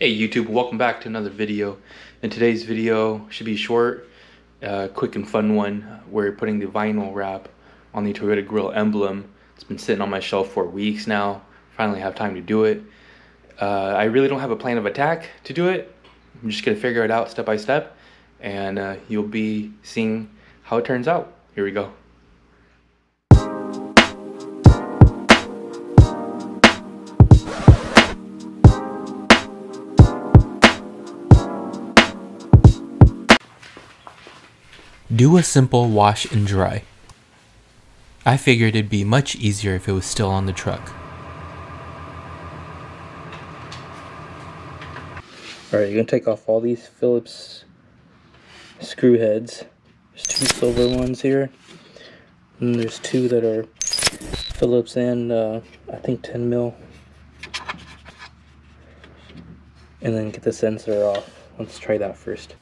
Hey YouTube, welcome back to another video. And today's video should be short, uh, quick and fun one. We're putting the vinyl wrap on the Toyota Grille emblem. It's been sitting on my shelf for weeks now. Finally have time to do it. Uh, I really don't have a plan of attack to do it. I'm just gonna figure it out step by step and uh, you'll be seeing how it turns out. Here we go. Do a simple wash and dry. I figured it'd be much easier if it was still on the truck. Alright, you're to take off all these Phillips screw heads. There's two silver ones here. And there's two that are Phillips and uh, I think 10 mil. And then get the sensor off. Let's try that first.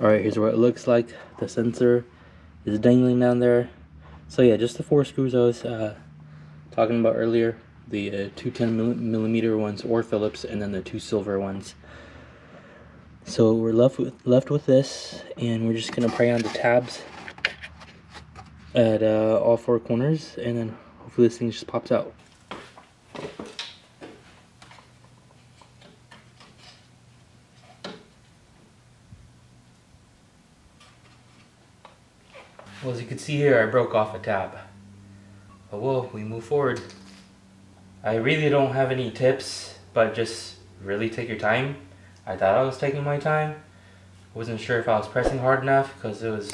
Alright, here's what it looks like. The sensor is dangling down there. So yeah, just the four screws I was uh, talking about earlier. The uh, two 10 millimeter ones or Phillips and then the two silver ones. So we're left with, left with this and we're just going to pray on the tabs at uh, all four corners and then hopefully this thing just pops out. Well, as you can see here, I broke off a tab. But well, we move forward. I really don't have any tips, but just really take your time. I thought I was taking my time. I Wasn't sure if I was pressing hard enough because it was,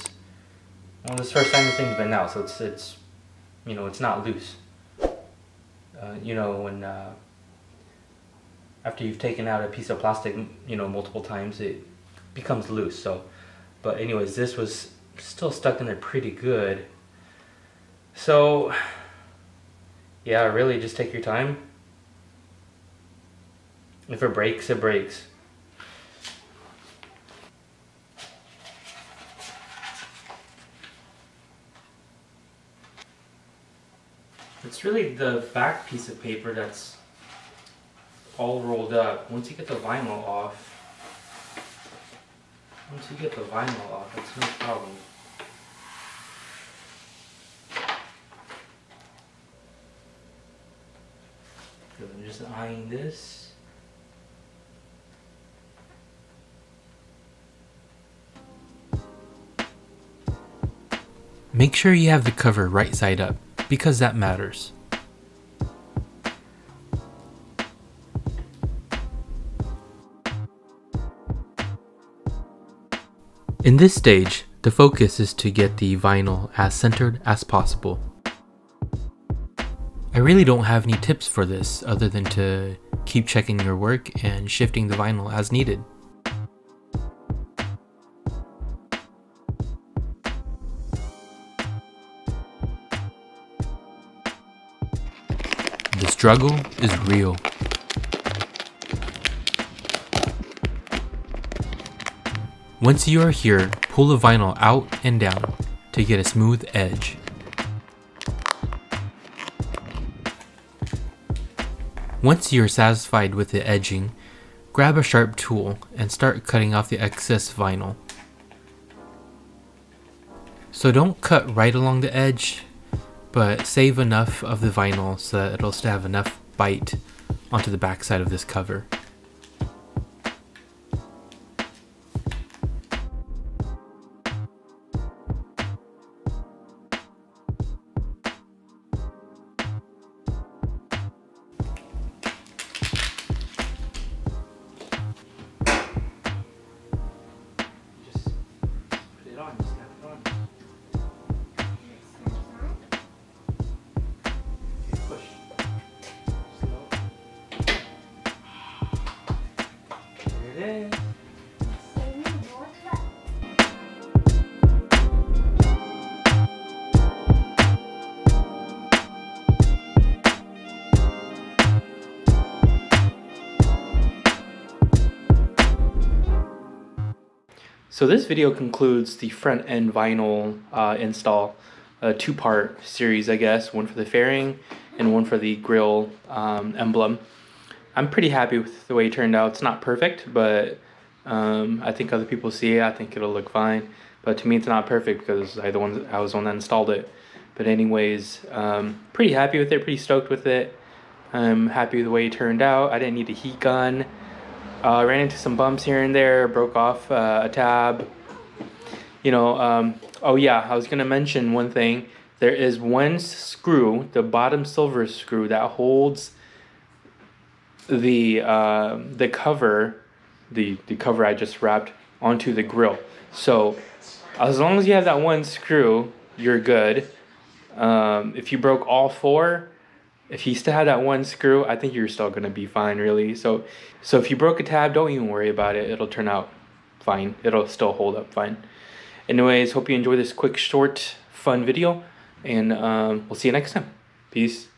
well, this first time this thing's been out, so it's, it's you know, it's not loose. Uh, you know, when, uh, after you've taken out a piece of plastic, you know, multiple times, it becomes loose. So, but anyways, this was still stuck in there pretty good. So, yeah, really just take your time. If it breaks, it breaks. It's really the back piece of paper that's all rolled up. Once you get the vinyl off, once you get the vinyl off, it's no problem. I'm just eyeing this. Make sure you have the cover right side up, because that matters. In this stage, the focus is to get the vinyl as centered as possible. I really don't have any tips for this other than to keep checking your work and shifting the vinyl as needed. The struggle is real. Once you are here, pull the vinyl out and down to get a smooth edge. Once you are satisfied with the edging, grab a sharp tool and start cutting off the excess vinyl. So don't cut right along the edge, but save enough of the vinyl so that it'll still have enough bite onto the backside of this cover. So this video concludes the front end vinyl uh, install a two-part series, I guess. One for the fairing and one for the grille um, emblem. I'm pretty happy with the way it turned out. It's not perfect, but um, I think other people see it. I think it'll look fine. But to me, it's not perfect because I the one I was the one that installed it. But anyways, um, pretty happy with it. Pretty stoked with it. I'm happy with the way it turned out. I didn't need a heat gun. Uh, ran into some bumps here and there. Broke off uh, a tab. You know. Um, oh yeah, I was gonna mention one thing. There is one screw, the bottom silver screw that holds the uh, the cover, the the cover I just wrapped onto the grille. So as long as you have that one screw, you're good. Um, if you broke all four, if you still have that one screw, I think you're still gonna be fine, really. So, so if you broke a tab, don't even worry about it. It'll turn out fine. It'll still hold up fine. Anyways, hope you enjoy this quick, short, fun video, and um, we'll see you next time. Peace.